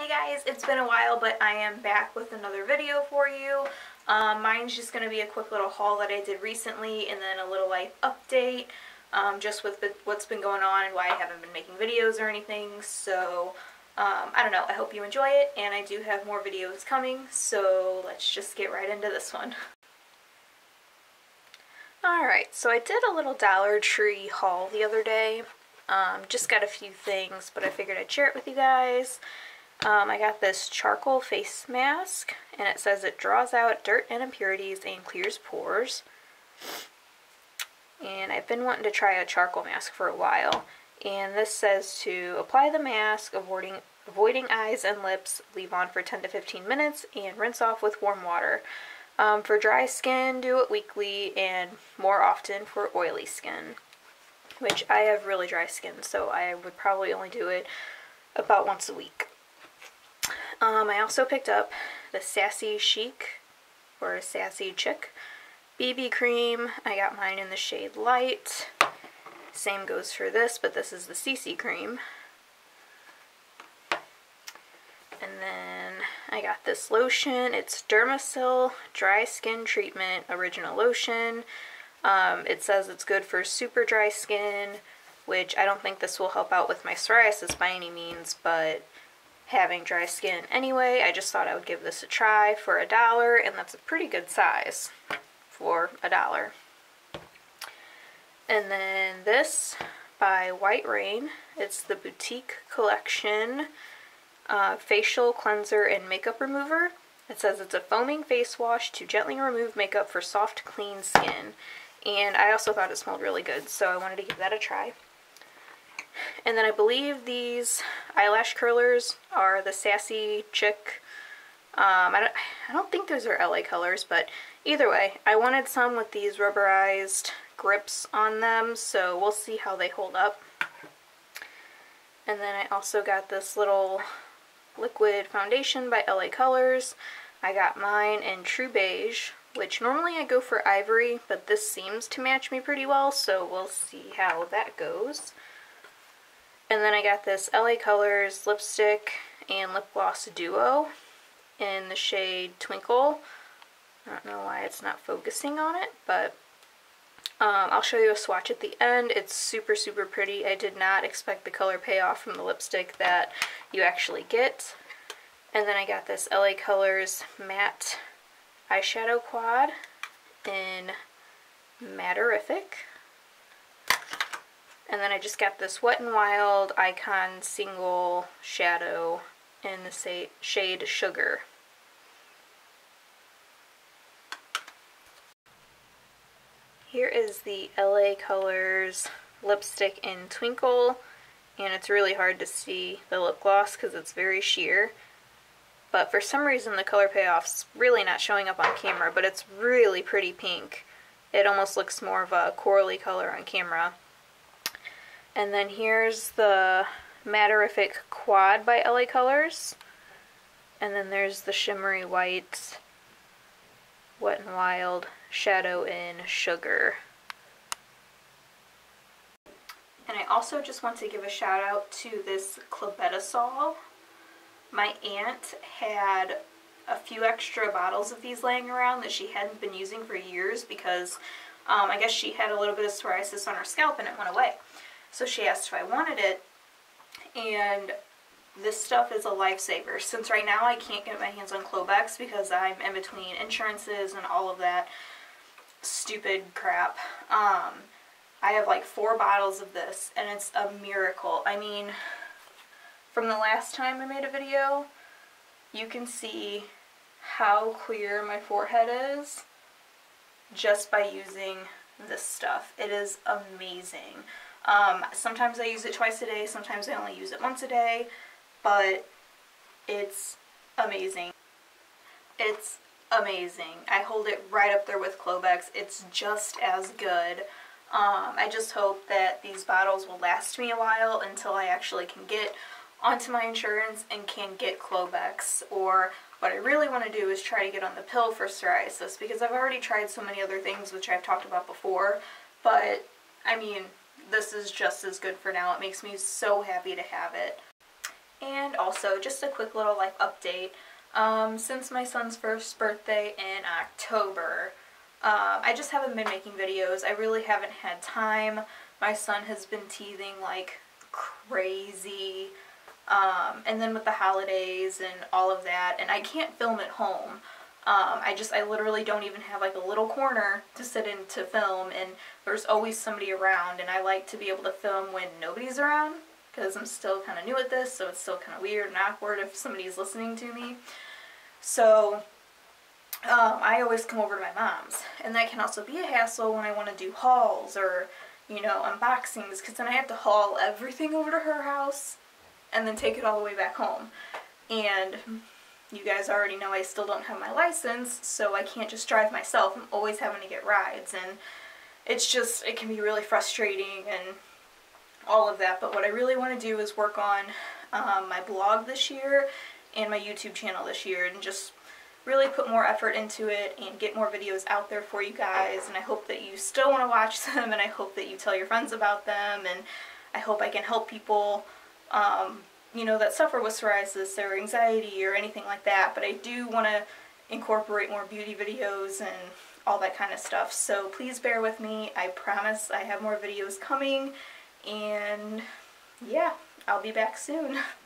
Hey guys, it's been a while, but I am back with another video for you. Um, mine's just going to be a quick little haul that I did recently and then a little life update um, just with the, what's been going on and why I haven't been making videos or anything. So, um, I don't know. I hope you enjoy it and I do have more videos coming, so let's just get right into this one. Alright, so I did a little Dollar Tree haul the other day. Um, just got a few things, but I figured I'd share it with you guys. Um, I got this charcoal face mask, and it says it draws out dirt and impurities and clears pores. And I've been wanting to try a charcoal mask for a while. And this says to apply the mask, avoiding, avoiding eyes and lips, leave on for 10 to 15 minutes, and rinse off with warm water. Um, for dry skin, do it weekly, and more often for oily skin. Which I have really dry skin, so I would probably only do it about once a week. Um, I also picked up the Sassy Chic or Sassy Chick BB cream. I got mine in the shade Light. Same goes for this, but this is the CC cream. And then I got this lotion. It's Dermasil Dry Skin Treatment Original Lotion. Um, it says it's good for super dry skin, which I don't think this will help out with my psoriasis by any means, but having dry skin anyway. I just thought I would give this a try for a dollar, and that's a pretty good size for a dollar. And then this by White Rain. It's the Boutique Collection uh, Facial Cleanser and Makeup Remover. It says it's a foaming face wash to gently remove makeup for soft, clean skin. And I also thought it smelled really good, so I wanted to give that a try. And then I believe these eyelash curlers are the Sassy Chick. Um, I, don't, I don't think those are LA colors, but either way, I wanted some with these rubberized grips on them, so we'll see how they hold up. And then I also got this little liquid foundation by LA Colors. I got mine in True Beige, which normally I go for ivory, but this seems to match me pretty well, so we'll see how that goes. And then I got this LA Colors lipstick and lip gloss duo in the shade Twinkle. I don't know why it's not focusing on it, but um, I'll show you a swatch at the end. It's super, super pretty. I did not expect the color payoff from the lipstick that you actually get. And then I got this LA Colors matte eyeshadow quad in Matterific. And then I just got this Wet n Wild Icon Single Shadow in the shade Sugar. Here is the LA Colors lipstick in Twinkle, and it's really hard to see the lip gloss because it's very sheer. But for some reason the color payoff's really not showing up on camera, but it's really pretty pink. It almost looks more of a corally color on camera. And then here's the Matterific Quad by LA Colors. And then there's the Shimmery White Wet n Wild Shadow in Sugar. And I also just want to give a shout out to this clobetasol. My aunt had a few extra bottles of these laying around that she hadn't been using for years because um, I guess she had a little bit of psoriasis on her scalp and it went away. So she asked if I wanted it, and this stuff is a lifesaver. Since right now I can't get my hands on Clobex because I'm in between insurances and all of that stupid crap. Um, I have like four bottles of this, and it's a miracle. I mean, from the last time I made a video, you can see how clear my forehead is just by using this stuff. It is amazing. Um, sometimes I use it twice a day, sometimes I only use it once a day, but it's amazing. It's amazing. I hold it right up there with Clobex. It's just as good. Um, I just hope that these bottles will last me a while until I actually can get onto my insurance and can get Clobex. Or what I really want to do is try to get on the pill for psoriasis because I've already tried so many other things which I've talked about before. But, I mean, this is just as good for now. It makes me so happy to have it. And also, just a quick little life update. Um, since my son's first birthday in October, um, I just haven't been making videos. I really haven't had time. My son has been teething like crazy. Um, and then with the holidays and all of that, and I can't film at home. Um, I just, I literally don't even have like a little corner to sit in to film, and there's always somebody around, and I like to be able to film when nobody's around, because I'm still kind of new at this, so it's still kind of weird and awkward if somebody's listening to me. So, um, I always come over to my mom's, and that can also be a hassle when I want to do hauls or, you know, unboxings, because then I have to haul everything over to her house, and then take it all the way back home. And you guys already know I still don't have my license, so I can't just drive myself. I'm always having to get rides, and it's just, it can be really frustrating and all of that. But what I really want to do is work on um, my blog this year and my YouTube channel this year, and just really put more effort into it and get more videos out there for you guys. And I hope that you still want to watch them, and I hope that you tell your friends about them, and I hope I can help people um, you know, that suffer with psoriasis or anxiety or anything like that, but I do want to incorporate more beauty videos and all that kind of stuff. So please bear with me. I promise I have more videos coming, and yeah, I'll be back soon.